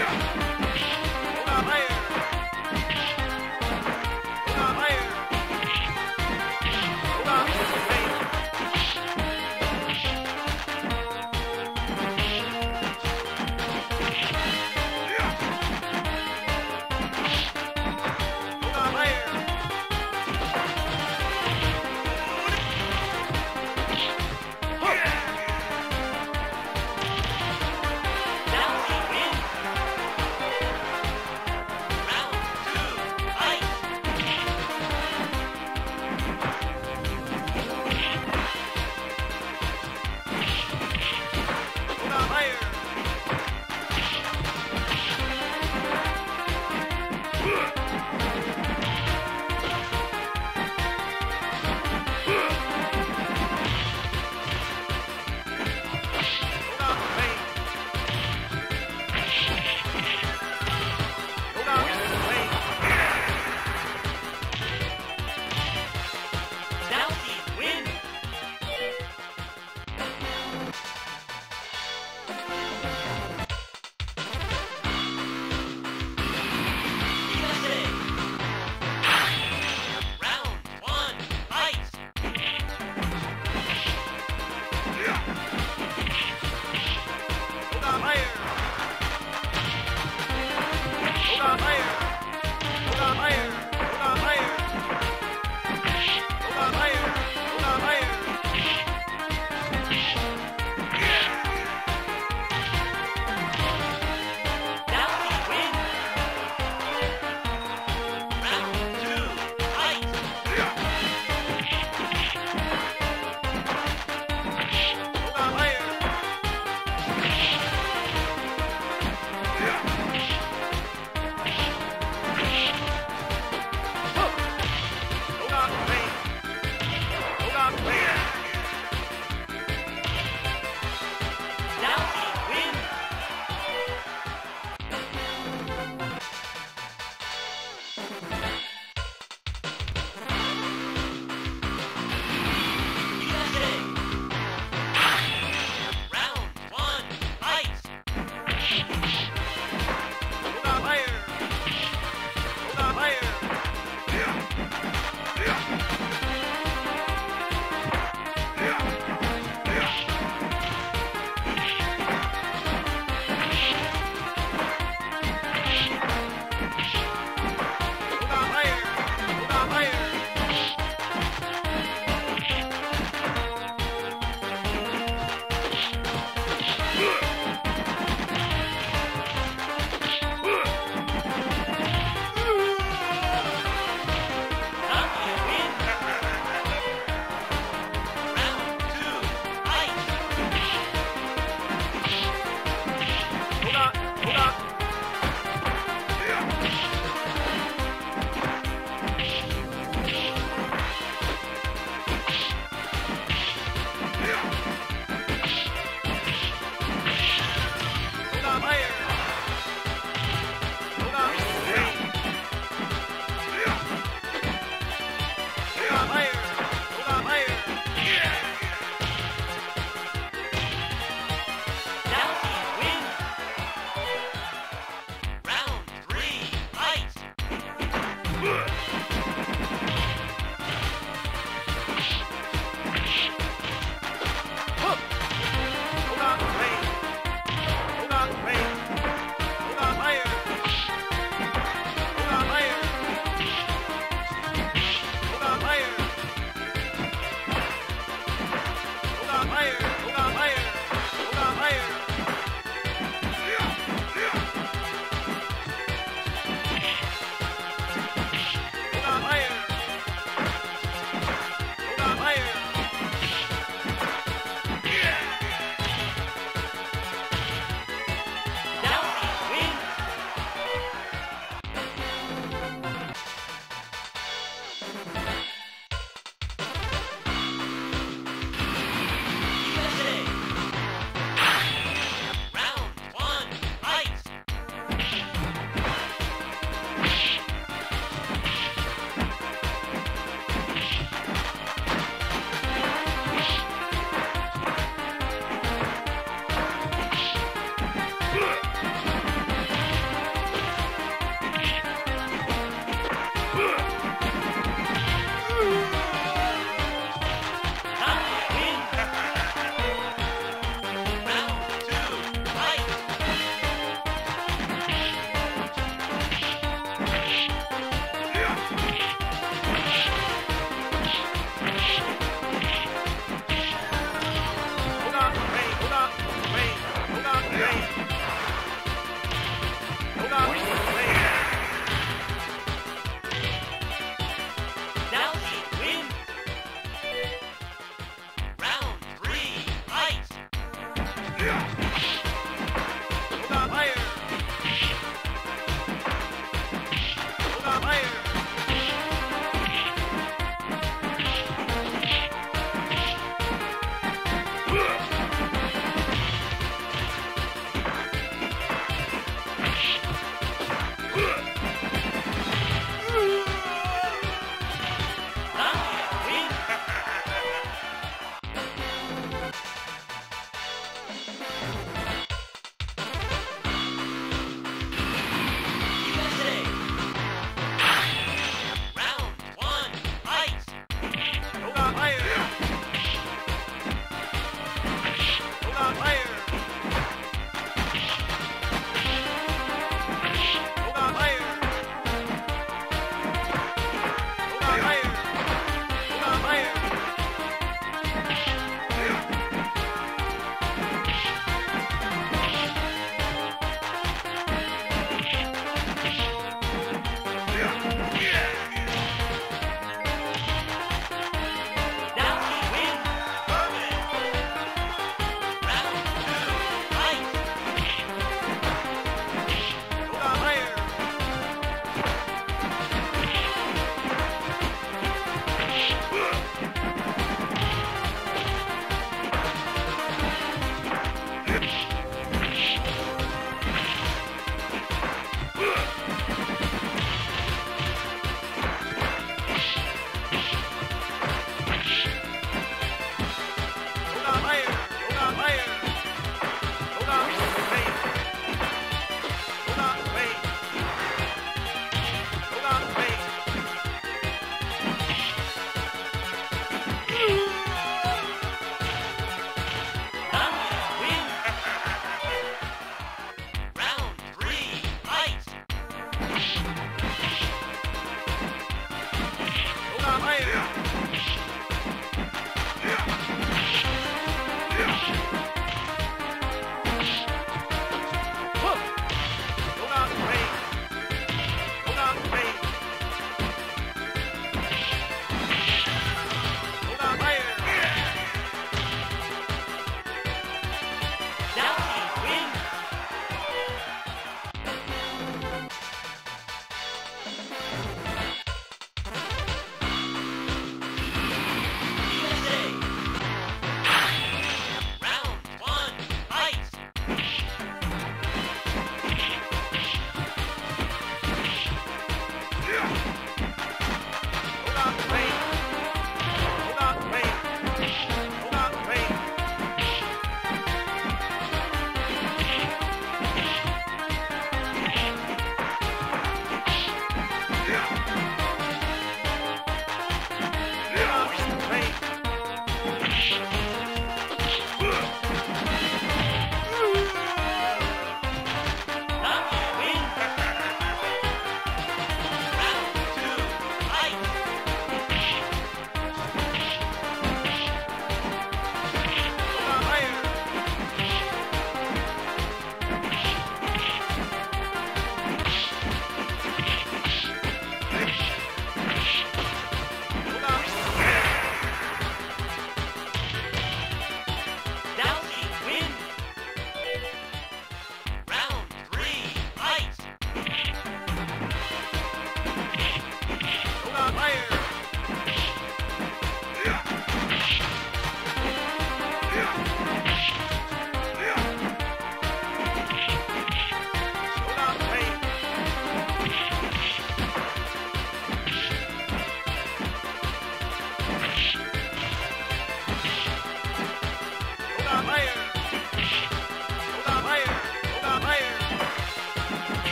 Yeah.